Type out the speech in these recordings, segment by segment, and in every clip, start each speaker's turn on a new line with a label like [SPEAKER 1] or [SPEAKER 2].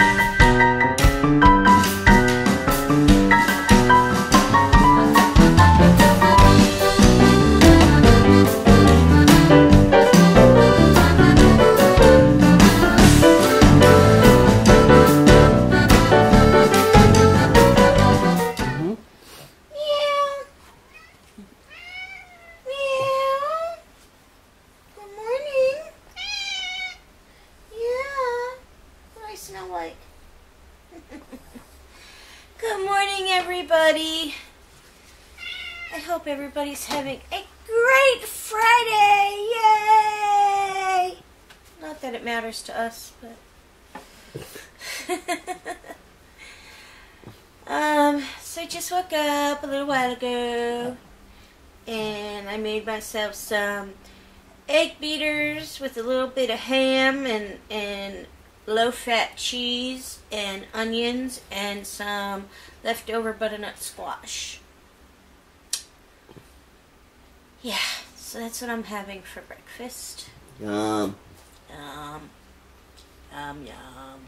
[SPEAKER 1] Meow. Everybody. I hope everybody's having a great Friday. Yay! Not that it matters to us, but. Um, so I just woke up a little while ago and I made myself some egg beaters with a little bit of ham and, and low fat cheese and onions and some leftover butternut squash. Yeah, so that's what I'm having for breakfast.
[SPEAKER 2] Um,
[SPEAKER 1] Yum. Yum, yum.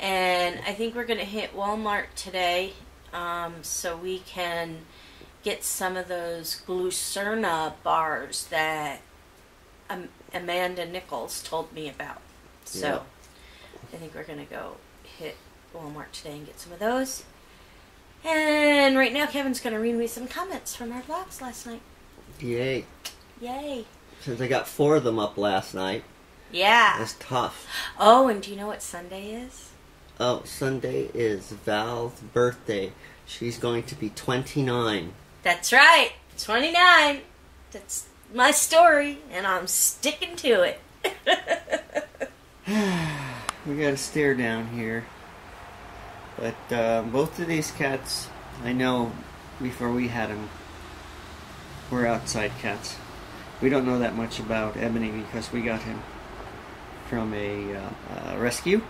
[SPEAKER 1] And I think we're going to hit Walmart today um, so we can get some of those Glucerna bars that um, Amanda Nichols told me about. So
[SPEAKER 2] Yeah.
[SPEAKER 1] I think we're going to go hit Walmart today and get some of those. And right now, Kevin's going to read me some comments from our vlogs last night.
[SPEAKER 2] yay.
[SPEAKER 1] Yay.
[SPEAKER 2] Since I got four of them up last night,
[SPEAKER 1] Yeah.
[SPEAKER 2] that's tough.
[SPEAKER 1] Oh, and do you know what Sunday is?
[SPEAKER 2] Oh, Sunday is Val's birthday. She's going to be 29.
[SPEAKER 1] That's right, 29. That's my story, and I'm sticking to it.
[SPEAKER 2] We got a stare down here. But uh, both of these cats, I know before we had them, were outside cats. We don't know that much about Ebony because we got him from a uh, uh, rescue.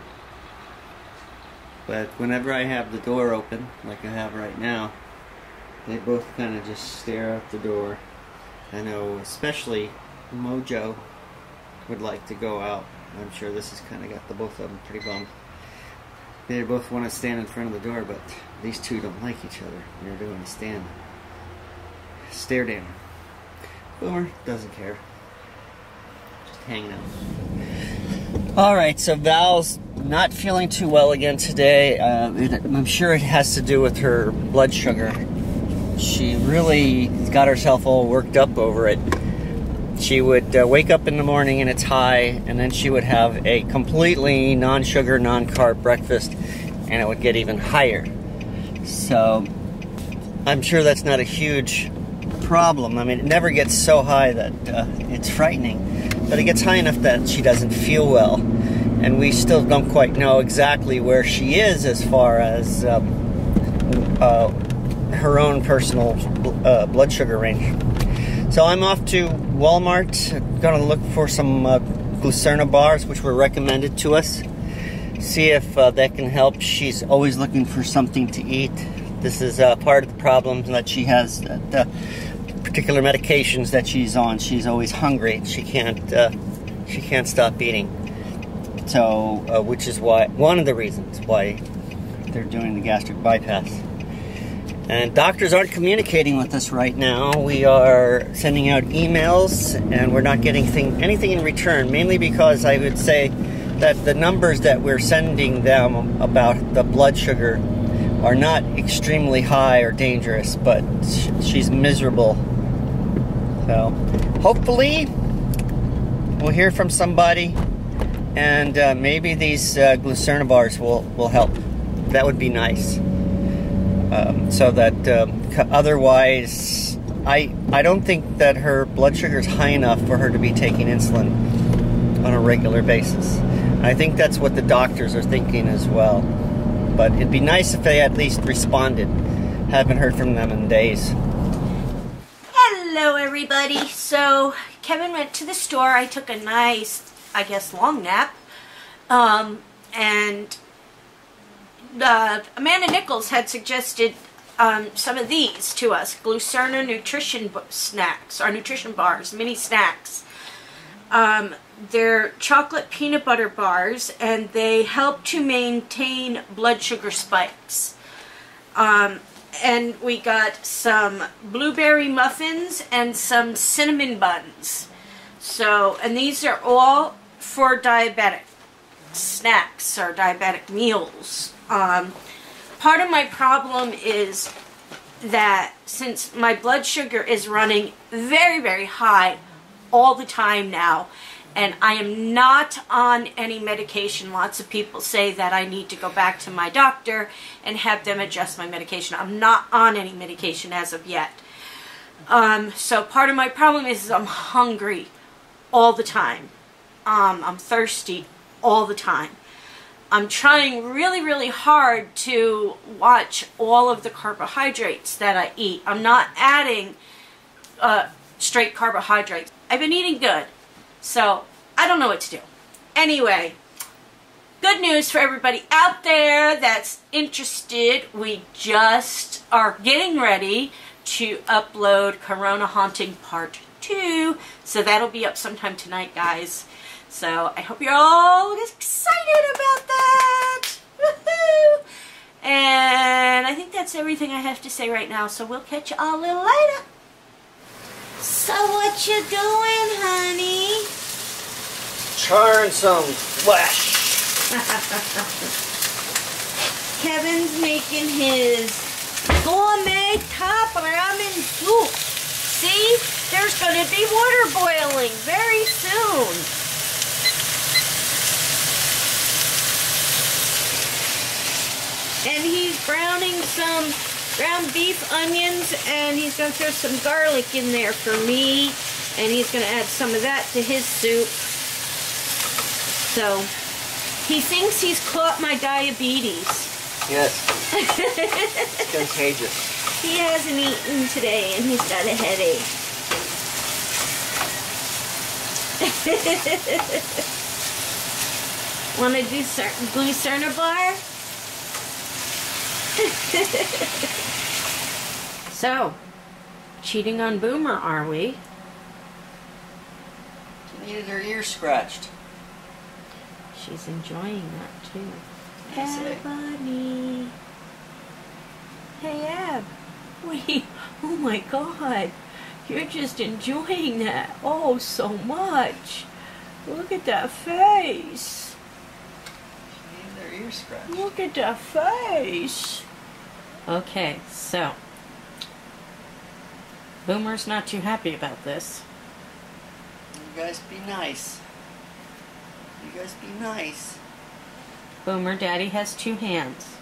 [SPEAKER 2] But whenever I have the door open, like I have right now, they both kind of just stare out the door. I know, especially Mojo would like to go out. I'm sure this has kind of got the both of them pretty bummed. They both want to stand in front of the door, but these two don't like each other. They're doing a stand. Stare down. Boomer doesn't care. Just hanging out. Alright, so Val's not feeling too well again today. Uh, I'm sure it has to do with her blood sugar. She really got herself all worked up over it she would uh, wake up in the morning and it's high, and then she would have a completely non sugar, non carb breakfast, and it would get even higher. So, I'm sure that's not a huge problem. I mean, it never gets so high that uh, it's frightening, but it gets high enough that she doesn't feel well. And we still don't quite know exactly where she is as far as um, uh, her own personal uh, blood sugar range. So I'm off to Walmart. To look for some uh, Glucerna bars, which were recommended to us. See if uh, that can help. She's always looking for something to eat. This is uh, part of the problem that she has. Uh, particular medications that she's on. She's always hungry. She can't. Uh, she can't stop eating. So, uh, which is why one of the reasons why they're doing the gastric bypass. And doctors aren't communicating with us right now. We are sending out emails and we're not getting thing, anything in return, mainly because I would say that the numbers that we're sending them about the blood sugar are not extremely high or dangerous, but sh- she's miserable. So, hopefully, we'll hear from somebody and uh, maybe these uh, Glucerna bars will, will help. That would be nice um, so that um, otherwise I I don't think that her blood sugar is high enough for her to be taking insulin on a regular basis. I think that's what the doctors are thinking as well. But it'd be nice if they at least responded. Haven't heard from them in days.
[SPEAKER 1] Hello, everybody. So, Kevin went to the store. I took a nice, I guess, long nap. Um, and uh, Amanda Nichols had suggested um, some of these to us Glucerna nutrition snacks, or nutrition bars, mini snacks. Um, they're chocolate peanut butter bars, and they help to maintain blood sugar spikes. Um, and we got some blueberry muffins and some cinnamon buns. So, and these are all for diabetic snacks or diabetic meals. Um, part of my problem is that since my blood sugar is running very, very high all the time now, and I am not on any medication. Lots of people say that I need to go back to my doctor and have them adjust my medication. I'm not on any medication as of yet. Um, so part of my problem is, is I'm hungry all the time. Um, I'm thirsty all the time. I'm trying really, really hard to watch all of the carbohydrates that I eat. I'm not adding uh, straight carbohydrates. I've been eating good. So I don't know what to do. Anyway, good news for everybody out there that's interested. We just are getting ready to upload Corona Haunting Part 2. So that'll be up sometime tonight, guys. So I hope you're all excited about that. Woohoo! And I think that's everything I have to say right now. So we'll catch you all a little later. So what you doing, honey?
[SPEAKER 2] Charring some flesh.
[SPEAKER 1] Kevin's making his gourmet top ramen soup. See, there's going to be water boiling very soon. And he's browning some ground beef onions and he's going to throw some garlic in there for me. And he's going to add some of that to his soup. So, he thinks he's caught my diabetes.
[SPEAKER 2] Yes. it's contagious.
[SPEAKER 1] He hasn't eaten today and he's got a headache. Want to do cer- Glucerna bar? so, cheating on Boomer, are we?
[SPEAKER 2] She needed her ear scratched.
[SPEAKER 1] She's enjoying that too.
[SPEAKER 2] Eh?
[SPEAKER 1] Hey, Ab. Wait, oh my god. You're just enjoying that oh so much. Look at that face.
[SPEAKER 2] She needed her ear scratched.
[SPEAKER 1] Look at that face. Okay, so. Boomer's not too happy about this.
[SPEAKER 2] You guys be nice. You guys be nice.
[SPEAKER 1] Boomer, Daddy has two hands.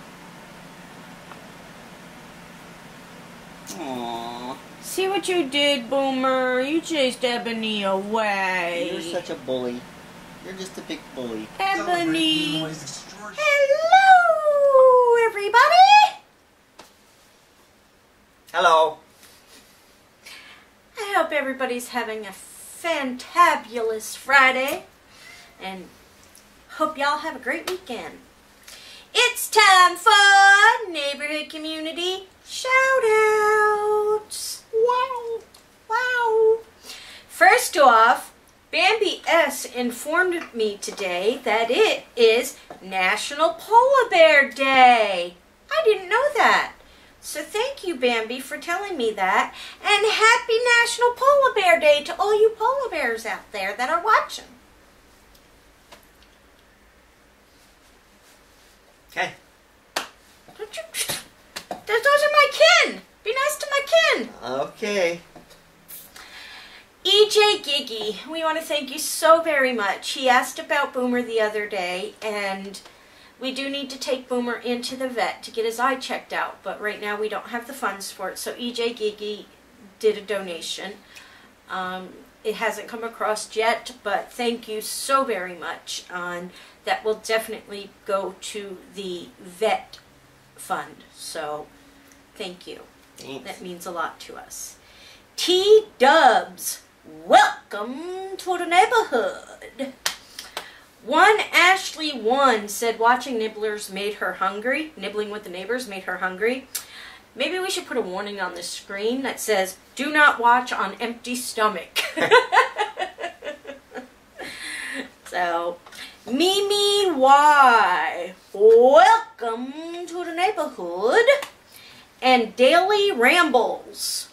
[SPEAKER 2] Aww.
[SPEAKER 1] See what you did, Boomer. You chased Ebony away.
[SPEAKER 2] You're such a bully. You're just a big bully.
[SPEAKER 1] Ebony. Hello, everybody.
[SPEAKER 2] Hello.
[SPEAKER 1] I hope everybody's having a fantabulous Friday and hope y'all have a great weekend. It's time for neighborhood community shout outs. Wow. Wow. First off, Bambi S informed me today that it is National Polar Bear Day. I didn't know that. So thank you, Bambi, for telling me that. And happy National Polar Bear Day to all you polar bears out there that are watching.
[SPEAKER 2] Okay.
[SPEAKER 1] Don't you- Those those are my kin. Be nice to my kin.
[SPEAKER 2] Okay.
[SPEAKER 1] EJ Giggy, we want to thank you so very much. He asked about Boomer the other day, and we do need to take Boomer into the vet to get his eye checked out, but right now we don't have the funds for it, so EJ Giggy did a donation. Um, it hasn't come across yet, but thank you so very much. On that will definitely go to the vet fund. So, thank you.
[SPEAKER 2] Thanks.
[SPEAKER 1] That means a lot to us. T Dubs, welcome to the neighborhood. One Ashley one said watching nibblers made her hungry. Nibbling with the neighbors made her hungry. Maybe we should put a warning on the screen that says, "Do not watch on empty stomach." So, Mimi Y, welcome to the neighborhood and Daily Rambles.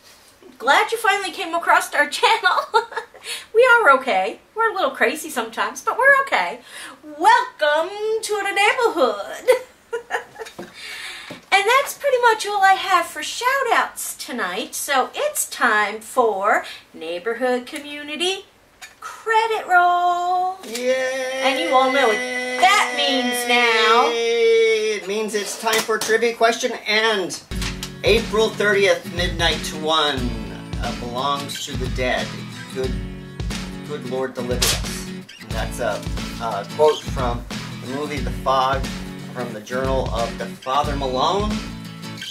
[SPEAKER 1] Glad you finally came across our channel. we are okay. We're a little crazy sometimes, but we're okay. Welcome to the neighborhood. and that's pretty much all I have for shout outs tonight. So it's time for neighborhood community credit roll.
[SPEAKER 2] Yay!
[SPEAKER 1] And you all know what that means now.
[SPEAKER 2] It means it's time for trivia question and April 30th, midnight to 1 uh, belongs to the dead. Good, good Lord deliver us. That's a, a quote from the movie The Fog from the Journal of the Father Malone.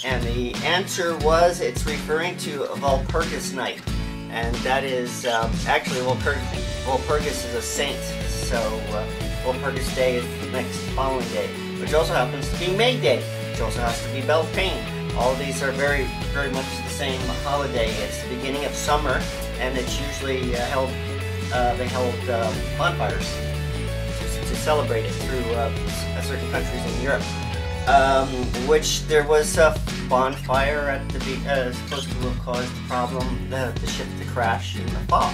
[SPEAKER 2] And the answer was it's referring to Walpurgis Night. And that is um, actually Walpurgis, Walpurgis is a saint. So uh, Walpurgis Day is the next following day, which also happens to be May Day, which also has to be Beltane. All these are very, very much the same holiday. It's the beginning of summer, and it's usually uh, held. Uh, they held um, bonfires to, to celebrate it through uh, certain countries in Europe. Um, which there was a bonfire at the be- uh, supposed to have caused the problem, the, the ship to crash in the fall.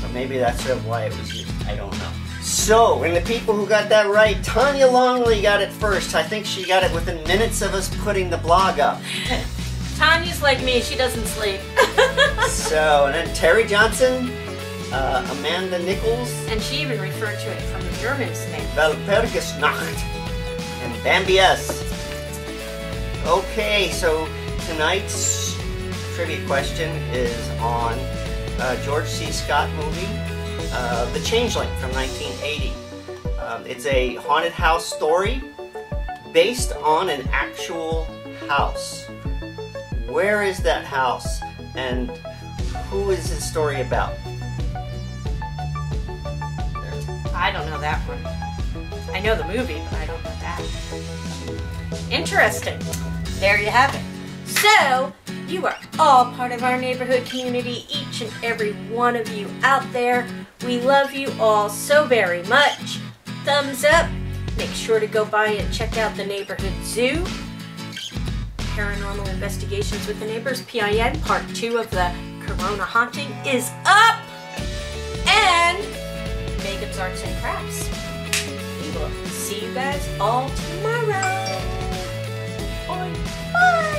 [SPEAKER 2] So maybe that's uh, why it was used. I don't know. So, and the people who got that right, Tanya Longley got it first. I think she got it within minutes of us putting the blog up.
[SPEAKER 1] Tanya's like me, she doesn't sleep.
[SPEAKER 2] So, and then Terry Johnson, uh, Amanda Nichols,
[SPEAKER 1] and she even referred to it from the German's name.
[SPEAKER 2] Walpurgisnacht, and Bambi S. Okay, so tonight's trivia question is on uh, George C. Scott movie, uh, The Changeling from 1980. Um, it's a haunted house story based on an actual house. Where is that house, and who is this story about?
[SPEAKER 1] I don't know that one. I know the movie, but I don't know that. Interesting. There you have it. So, you are all part of our neighborhood community, each and every one of you out there. We love you all so very much. Thumbs up. Make sure to go by and check out the neighborhood zoo. Paranormal Investigations with the Neighbors, PIN, part two of the Corona Haunting is up. And Megan's Arts and Crafts. We will see you guys all tomorrow. Bye.